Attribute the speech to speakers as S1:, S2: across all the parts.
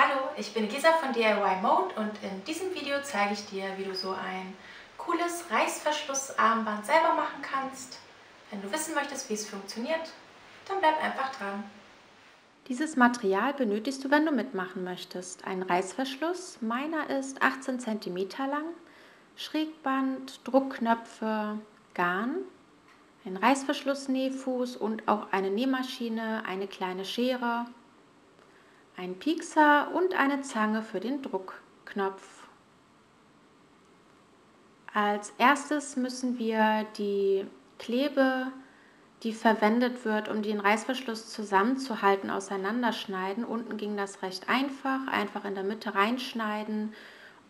S1: Hallo, ich bin Gisa von DIY Mode und in diesem Video zeige ich dir, wie du so ein cooles Reißverschlussarmband selber machen kannst. Wenn du wissen möchtest, wie es funktioniert, dann bleib einfach dran.
S2: Dieses Material benötigst du, wenn du mitmachen möchtest. Ein Reißverschluss, meiner ist 18 cm lang, Schrägband, Druckknöpfe, Garn, ein Reißverschlussnähfuß und auch eine Nähmaschine, eine kleine Schere, ein Piekser und eine Zange für den Druckknopf. Als erstes müssen wir die Klebe, die verwendet wird, um den Reißverschluss zusammenzuhalten, auseinanderschneiden. Unten ging das recht einfach, einfach in der Mitte reinschneiden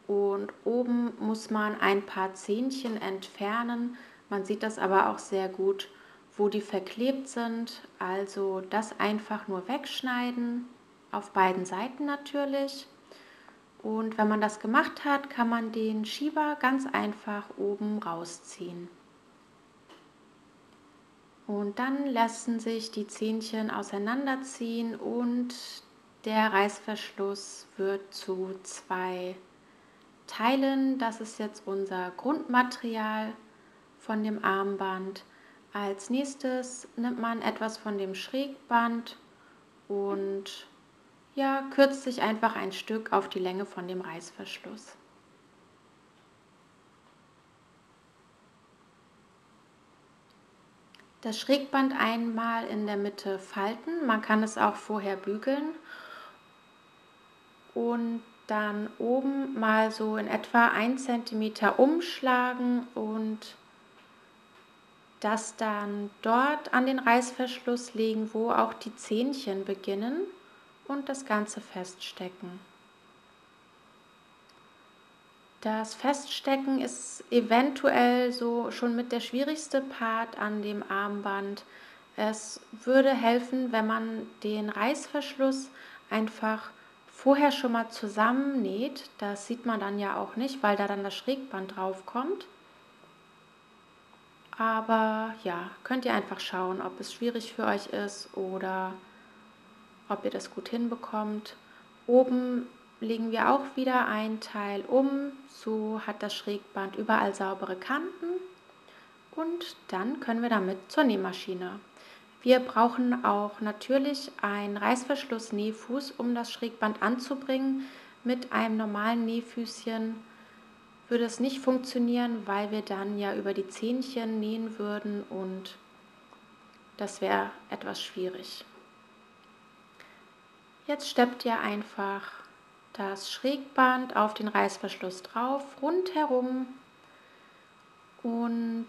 S2: und oben muss man ein paar Zähnchen entfernen. Man sieht das aber auch sehr gut, wo die verklebt sind. Also das einfach nur wegschneiden auf beiden Seiten natürlich. Und wenn man das gemacht hat, kann man den Schieber ganz einfach oben rausziehen. Und dann lassen sich die Zähnchen auseinanderziehen und der Reißverschluss wird zu zwei Teilen. Das ist jetzt unser Grundmaterial von dem Armband. Als nächstes nimmt man etwas von dem Schrägband und ja, kürzt sich einfach ein Stück auf die Länge von dem Reißverschluss. Das Schrägband einmal in der Mitte falten. Man kann es auch vorher bügeln. Und dann oben mal so in etwa 1 cm umschlagen und das dann dort an den Reißverschluss legen, wo auch die Zähnchen beginnen und das Ganze feststecken. Das Feststecken ist eventuell so schon mit der schwierigste Part an dem Armband. Es würde helfen, wenn man den Reißverschluss einfach vorher schon mal zusammennäht. Das sieht man dann ja auch nicht, weil da dann das Schrägband drauf kommt. Aber ja, könnt ihr einfach schauen, ob es schwierig für euch ist oder ob ihr das gut hinbekommt. Oben legen wir auch wieder ein Teil um, so hat das Schrägband überall saubere Kanten und dann können wir damit zur Nähmaschine. Wir brauchen auch natürlich einen Reißverschluss-Nähfuß, um das Schrägband anzubringen. Mit einem normalen Nähfüßchen würde es nicht funktionieren, weil wir dann ja über die Zähnchen nähen würden und das wäre etwas schwierig. Jetzt steppt ihr einfach das Schrägband auf den Reißverschluss drauf, rundherum. Und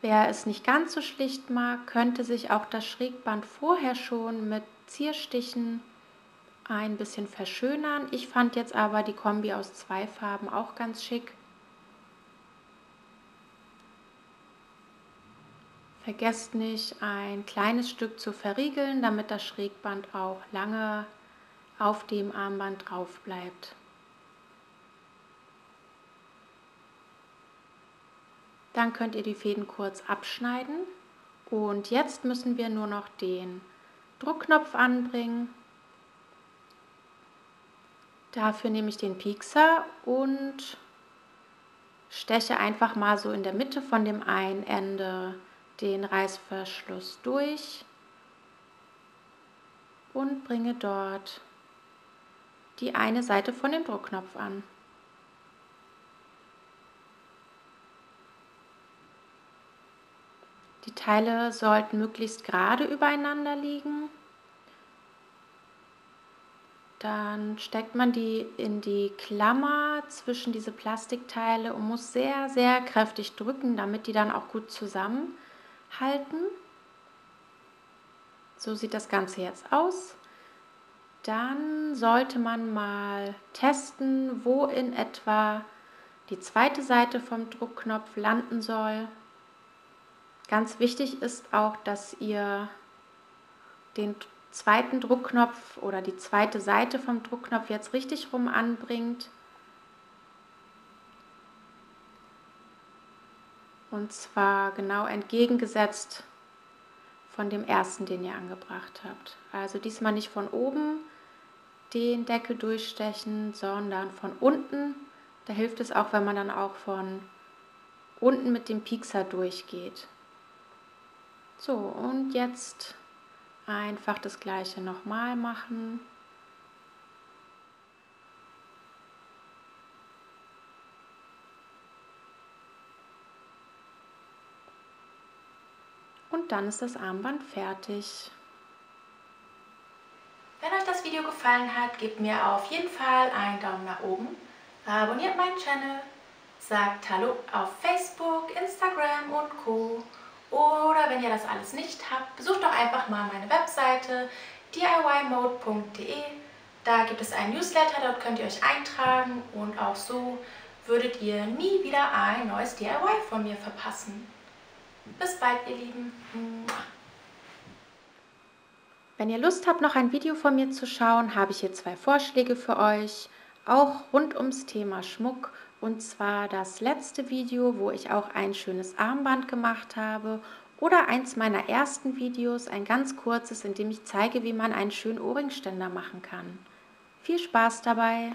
S2: wer es nicht ganz so schlicht mag, könnte sich auch das Schrägband vorher schon mit Zierstichen ein bisschen verschönern. Ich fand jetzt aber die Kombi aus zwei Farben auch ganz schick. Vergesst nicht, ein kleines Stück zu verriegeln, damit das Schrägband auch lange auf dem Armband drauf bleibt. Dann könnt ihr die Fäden kurz abschneiden und jetzt müssen wir nur noch den Druckknopf anbringen. Dafür nehme ich den Piekser und steche einfach mal so in der Mitte von dem einen Ende den Reißverschluss durch und bringe dort die eine Seite von dem Druckknopf an. Die Teile sollten möglichst gerade übereinander liegen. Dann steckt man die in die Klammer zwischen diese Plastikteile und muss sehr, sehr kräftig drücken, damit die dann auch gut zusammen halten. So sieht das Ganze jetzt aus. Dann sollte man mal testen, wo in etwa die zweite Seite vom Druckknopf landen soll. Ganz wichtig ist auch, dass ihr den zweiten Druckknopf oder die zweite Seite vom Druckknopf jetzt richtig rum anbringt. Und zwar genau entgegengesetzt von dem ersten, den ihr angebracht habt. Also diesmal nicht von oben den Deckel durchstechen, sondern von unten. Da hilft es auch, wenn man dann auch von unten mit dem Piekser durchgeht. So, und jetzt einfach das gleiche nochmal machen. Und dann ist das Armband fertig.
S1: Wenn euch das Video gefallen hat, gebt mir auf jeden Fall einen Daumen nach oben, abonniert meinen Channel, sagt Hallo auf Facebook, Instagram und Co. Oder wenn ihr das alles nicht habt, besucht doch einfach mal meine Webseite diymode.de. Da gibt es einen Newsletter, dort könnt ihr euch eintragen und auch so würdet ihr nie wieder ein neues DIY von mir verpassen. Bis bald, ihr Lieben.
S2: Wenn ihr Lust habt, noch ein Video von mir zu schauen, habe ich hier zwei Vorschläge für euch, auch rund ums Thema Schmuck. Und zwar das letzte Video, wo ich auch ein schönes Armband gemacht habe oder eins meiner ersten Videos, ein ganz kurzes, in dem ich zeige, wie man einen schönen Ohrringständer machen kann. Viel Spaß dabei!